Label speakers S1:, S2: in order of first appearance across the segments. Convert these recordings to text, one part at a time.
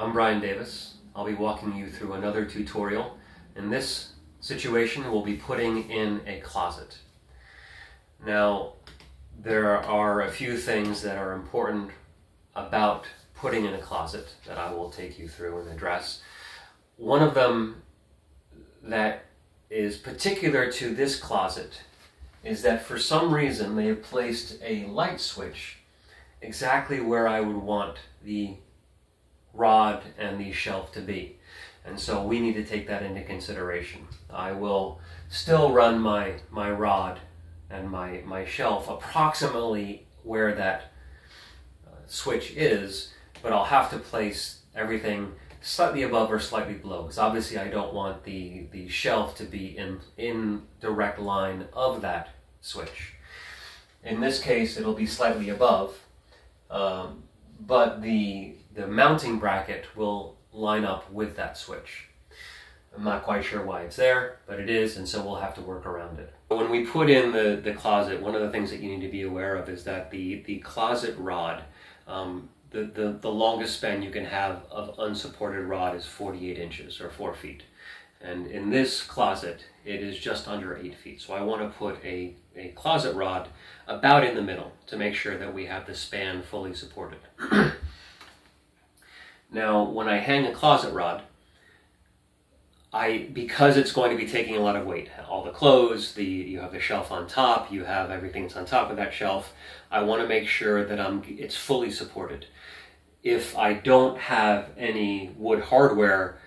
S1: I'm Brian Davis. I'll be walking you through another tutorial. In this situation, we'll be putting in a closet. Now, there are a few things that are important about putting in a closet that I will take you through and address. One of them that is particular to this closet is that for some reason they have placed a light switch exactly where I would want the rod and the shelf to be. And so we need to take that into consideration. I will still run my, my rod and my, my shelf approximately where that uh, switch is, but I'll have to place everything slightly above or slightly below because obviously I don't want the, the shelf to be in, in direct line of that switch. In this case, it'll be slightly above, um, but the, the mounting bracket will line up with that switch. I'm not quite sure why it's there, but it is, and so we'll have to work around it. When we put in the, the closet, one of the things that you need to be aware of is that the, the closet rod, um, the, the, the longest span you can have of unsupported rod is 48 inches or 4 feet. And in this closet, it is just under 8 feet. So I want to put a, a closet rod about in the middle to make sure that we have the span fully supported. now, when I hang a closet rod, I because it's going to be taking a lot of weight, all the clothes, the you have the shelf on top, you have everything that's on top of that shelf. I want to make sure that I'm it's fully supported. If I don't have any wood hardware,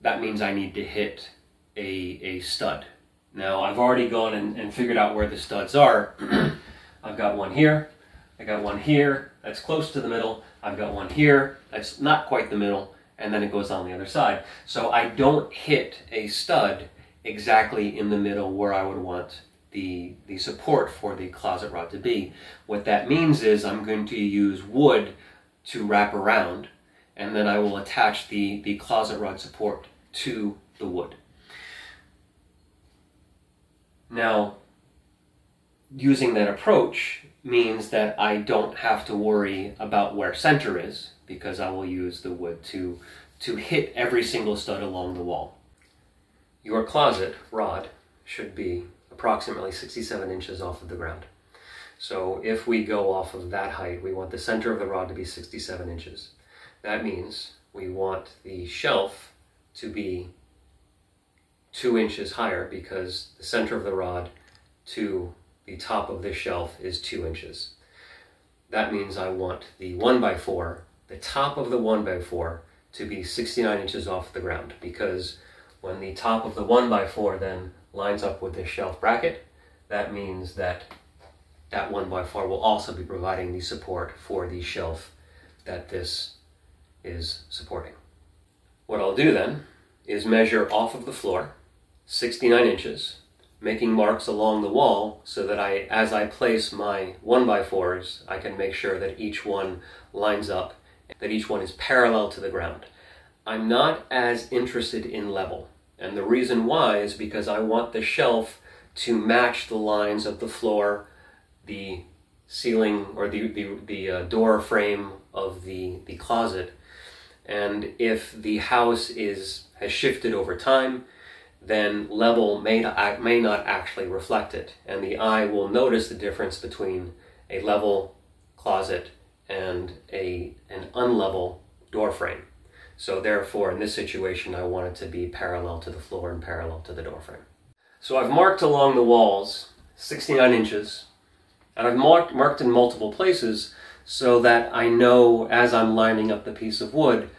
S1: that means I need to hit a, a stud. Now I've already gone and, and figured out where the studs are. I've got one here, I got one here, that's close to the middle. I've got one here, that's not quite the middle, and then it goes on the other side. So I don't hit a stud exactly in the middle where I would want the, the support for the closet rod to be. What that means is I'm going to use wood to wrap around and then I will attach the, the closet rod support to the wood. Now, using that approach means that I don't have to worry about where center is because I will use the wood to, to hit every single stud along the wall. Your closet rod should be approximately 67 inches off of the ground. So if we go off of that height, we want the center of the rod to be 67 inches. That means we want the shelf to be two inches higher because the center of the rod to the top of this shelf is two inches. That means I want the one by four, the top of the one by four, to be 69 inches off the ground because when the top of the one by four then lines up with the shelf bracket, that means that that one by four will also be providing the support for the shelf that this is supporting. What I'll do then is measure off of the floor 69 inches, making marks along the wall so that I, as I place my one by fours, I can make sure that each one lines up, that each one is parallel to the ground. I'm not as interested in level. And the reason why is because I want the shelf to match the lines of the floor the ceiling or the, the, the uh, door frame of the, the closet. And if the house is has shifted over time, then level may not, may not actually reflect it. And the eye will notice the difference between a level closet and a, an unlevel door frame. So therefore, in this situation, I want it to be parallel to the floor and parallel to the door frame. So I've marked along the walls 69 inches and I've marked, marked in multiple places so that I know as I'm lining up the piece of wood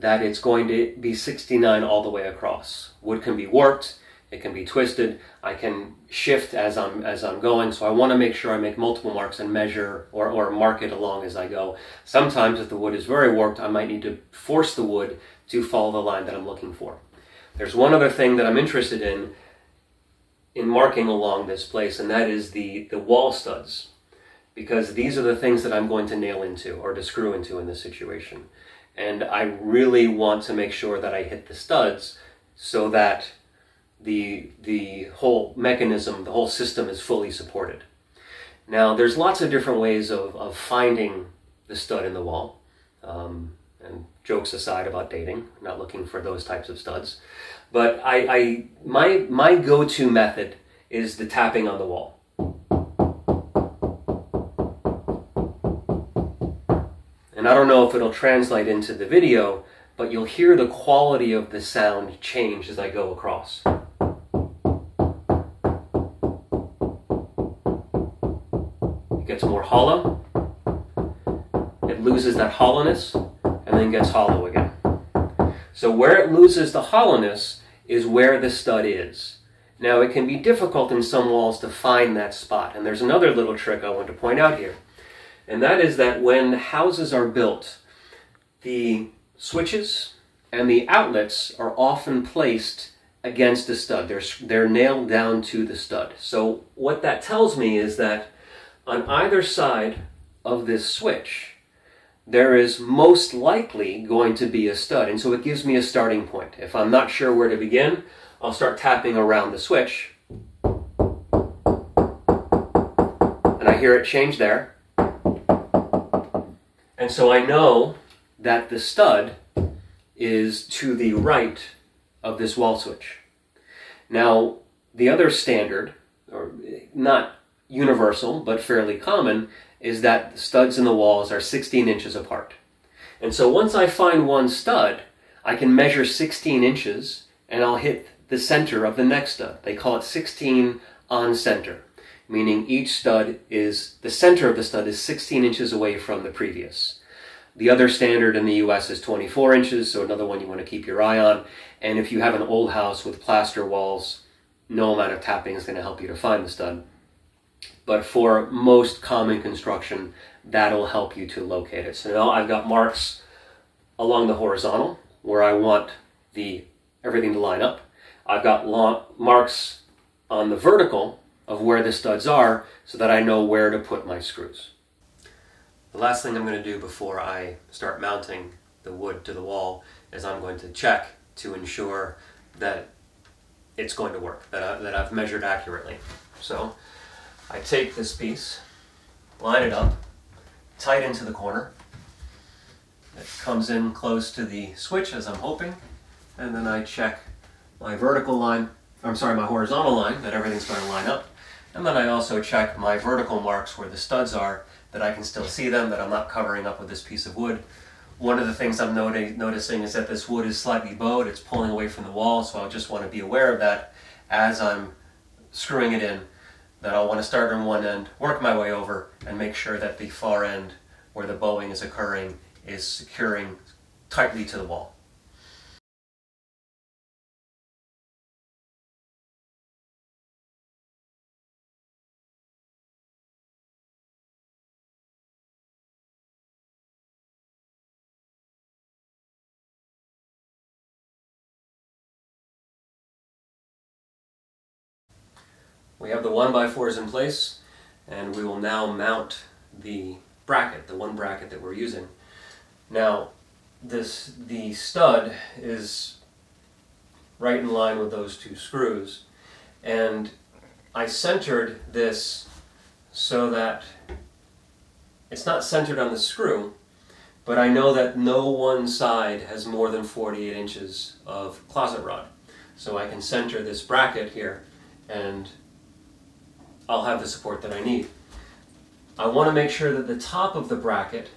S1: that it's going to be 69 all the way across. Wood can be warped, it can be twisted, I can shift as I'm as I'm going, so I want to make sure I make multiple marks and measure or, or mark it along as I go. Sometimes if the wood is very warped, I might need to force the wood to follow the line that I'm looking for. There's one other thing that I'm interested in in marking along this place, and that is the, the wall studs. Because these are the things that I'm going to nail into or to screw into in this situation. And I really want to make sure that I hit the studs so that the, the whole mechanism, the whole system is fully supported. Now, there's lots of different ways of, of finding the stud in the wall. Um, and jokes aside about dating, not looking for those types of studs. But I, I my my go-to method is the tapping on the wall. And I don't know if it'll translate into the video, but you'll hear the quality of the sound change as I go across. It gets more hollow, it loses that hollowness, and then gets hollow again. So where it loses the hollowness is where the stud is. Now it can be difficult in some walls to find that spot, and there's another little trick I want to point out here. And that is that when houses are built, the switches and the outlets are often placed against the stud. They're, they're nailed down to the stud. So what that tells me is that on either side of this switch, there is most likely going to be a stud. And so it gives me a starting point. If I'm not sure where to begin, I'll start tapping around the switch. And I hear it change there. And so I know that the stud is to the right of this wall switch. Now, the other standard, or not universal, but fairly common, is that the studs in the walls are 16 inches apart. And so once I find one stud, I can measure 16 inches and I'll hit the center of the next stud. They call it 16 on center, meaning each stud is, the center of the stud is 16 inches away from the previous. The other standard in the US is 24 inches, so another one you want to keep your eye on. And if you have an old house with plaster walls, no amount of tapping is going to help you to find the stud. But for most common construction, that'll help you to locate it. So now I've got marks along the horizontal where I want the everything to line up. I've got long, marks on the vertical of where the studs are so that I know where to put my screws. The last thing I'm going to do before I start mounting the wood to the wall is I'm going to check to ensure that it's going to work, that, I, that I've measured accurately. So I take this piece, line it up, tight into the corner. It comes in close to the switch as I'm hoping, and then I check my vertical line, I'm sorry, my horizontal line, that everything's going to line up. And then I also check my vertical marks where the studs are, that I can still see them, that I'm not covering up with this piece of wood. One of the things I'm noti noticing is that this wood is slightly bowed, it's pulling away from the wall, so I just want to be aware of that as I'm screwing it in, that I'll want to start on one end, work my way over, and make sure that the far end where the bowing is occurring is securing tightly to the wall. We have the 1x4s in place and we will now mount the bracket, the one bracket that we're using. Now this the stud is right in line with those two screws and I centered this so that it's not centered on the screw but I know that no one side has more than 48 inches of closet rod. So I can center this bracket here and I'll have the support that I need. I want to make sure that the top of the bracket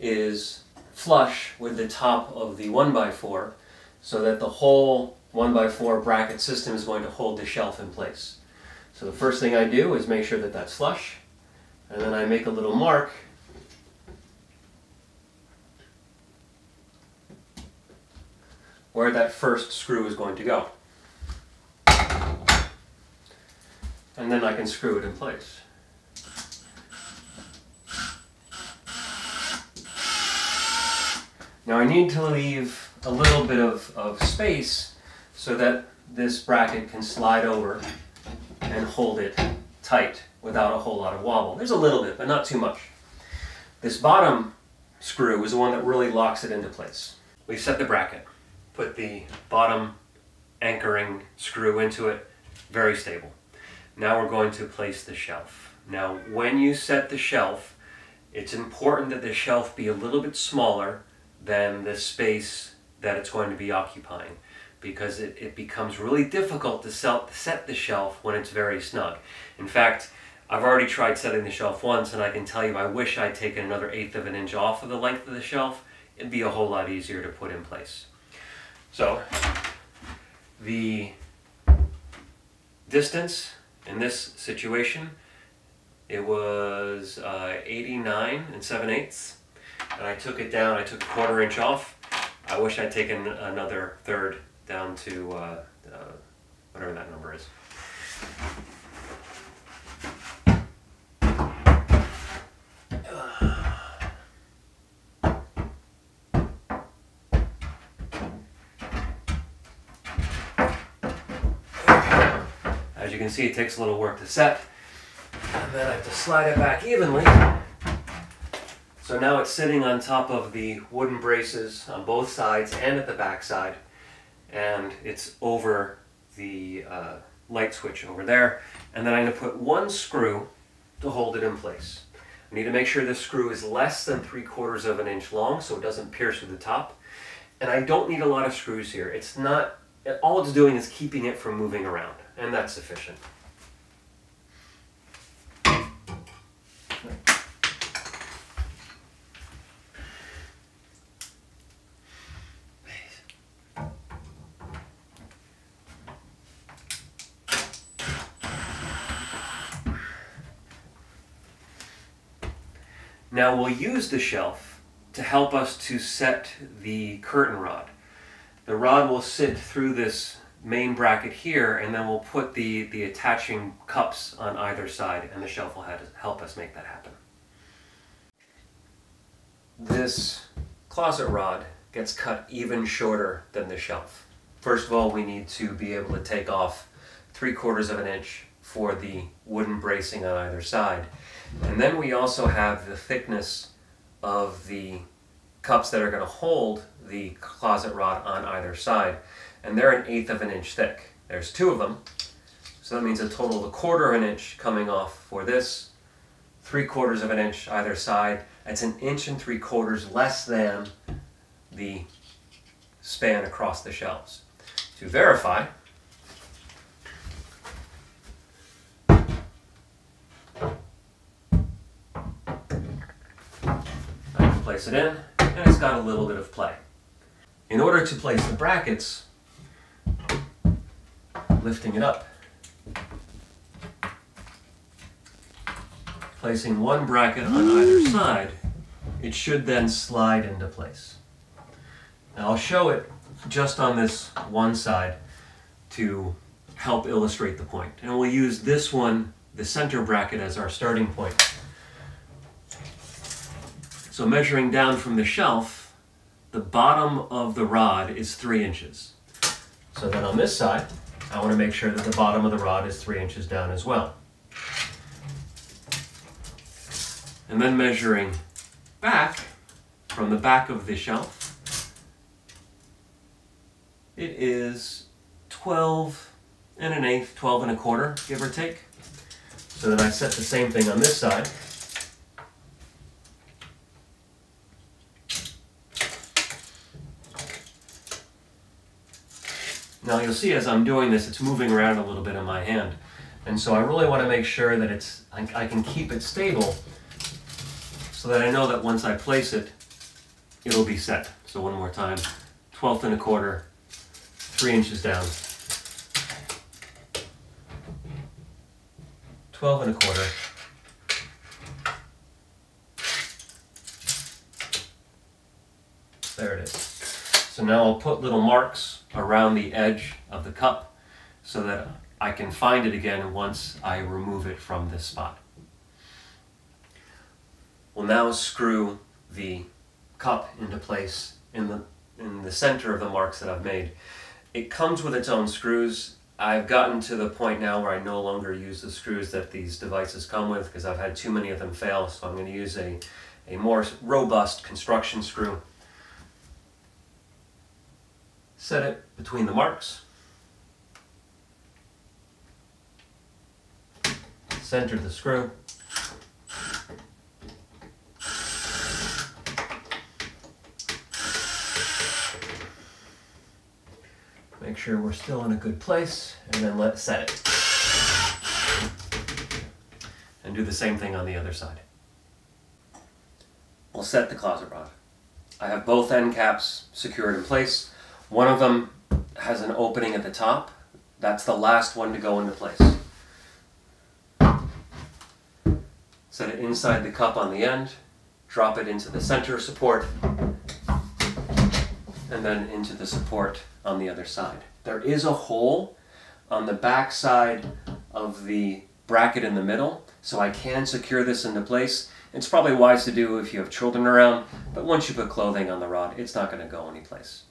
S1: is flush with the top of the 1x4 so that the whole 1x4 bracket system is going to hold the shelf in place. So the first thing I do is make sure that that's flush and then I make a little mark where that first screw is going to go. And then I can screw it in place. Now I need to leave a little bit of, of space so that this bracket can slide over and hold it tight without a whole lot of wobble. There's a little bit, but not too much. This bottom screw is the one that really locks it into place. We set the bracket, put the bottom anchoring screw into it, very stable. Now we're going to place the shelf. Now when you set the shelf, it's important that the shelf be a little bit smaller than the space that it's going to be occupying because it, it becomes really difficult to sell, set the shelf when it's very snug. In fact, I've already tried setting the shelf once and I can tell you I wish I'd taken another eighth of an inch off of the length of the shelf. It'd be a whole lot easier to put in place. So the distance in this situation, it was uh, 89 and 7 eighths. And I took it down, I took a quarter inch off. I wish I'd taken another third down to uh, uh, whatever that number is. You can see, it takes a little work to set. And then I have to slide it back evenly. So now it's sitting on top of the wooden braces on both sides and at the back side. And it's over the uh, light switch over there. And then I'm gonna put one screw to hold it in place. I need to make sure this screw is less than three quarters of an inch long so it doesn't pierce through the top. And I don't need a lot of screws here. It's not, all it's doing is keeping it from moving around and that's sufficient. Now we'll use the shelf to help us to set the curtain rod. The rod will sit through this main bracket here and then we'll put the, the attaching cups on either side and the shelf will help us make that happen. This closet rod gets cut even shorter than the shelf. First of all, we need to be able to take off three quarters of an inch for the wooden bracing on either side. And then we also have the thickness of the cups that are going to hold the closet rod on either side and they're an eighth of an inch thick. There's two of them, so that means a total of a quarter of an inch coming off for this, three quarters of an inch either side. That's an inch and three quarters less than the span across the shelves. To verify, I can place it in, and it's got a little bit of play. In order to place the brackets, lifting it up. Placing one bracket on either side, it should then slide into place. Now I'll show it just on this one side to help illustrate the point. And we'll use this one, the center bracket, as our starting point. So measuring down from the shelf, the bottom of the rod is three inches. So then on this side, I want to make sure that the bottom of the rod is three inches down as well. And then measuring back from the back of the shelf, it is 12 and an eighth, 12 and a quarter, give or take. So then I set the same thing on this side. Now you'll see as I'm doing this, it's moving around a little bit in my hand. And so I really want to make sure that it's, I, can keep it stable so that I know that once I place it, it'll be set. So one more time, 12th and a quarter, three inches down. 12 and a quarter. There it is. So now I'll put little marks around the edge of the cup so that I can find it again once I remove it from this spot. We'll now screw the cup into place in the, in the center of the marks that I've made. It comes with its own screws. I've gotten to the point now where I no longer use the screws that these devices come with because I've had too many of them fail, so I'm going to use a, a more robust construction screw set it between the marks, center the screw, make sure we're still in a good place, and then let set it. And do the same thing on the other side. We'll set the closet rod. I have both end caps secured in place, one of them has an opening at the top. That's the last one to go into place. Set it inside the cup on the end, drop it into the center support, and then into the support on the other side. There is a hole on the back side of the bracket in the middle, so I can secure this into place. It's probably wise to do if you have children around, but once you put clothing on the rod, it's not going to go anyplace.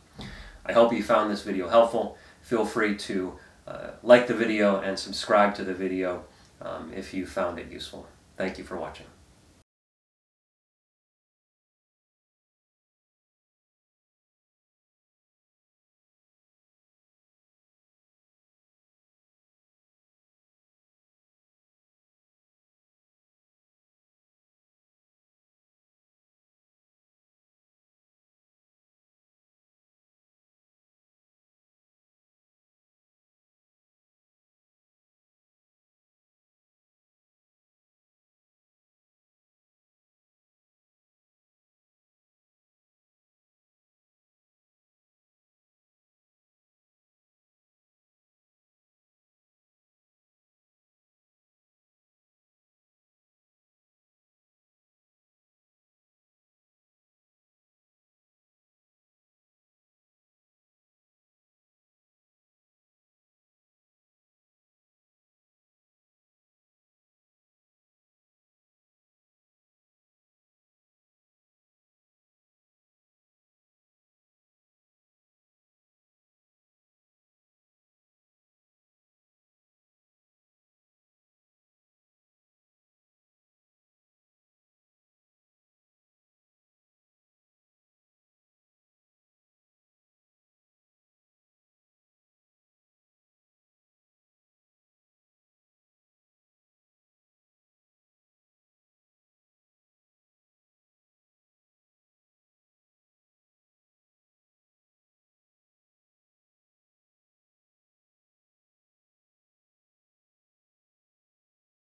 S1: I hope you found this video helpful. Feel free to uh, like the video and subscribe to the video um, if you found it useful. Thank you for watching.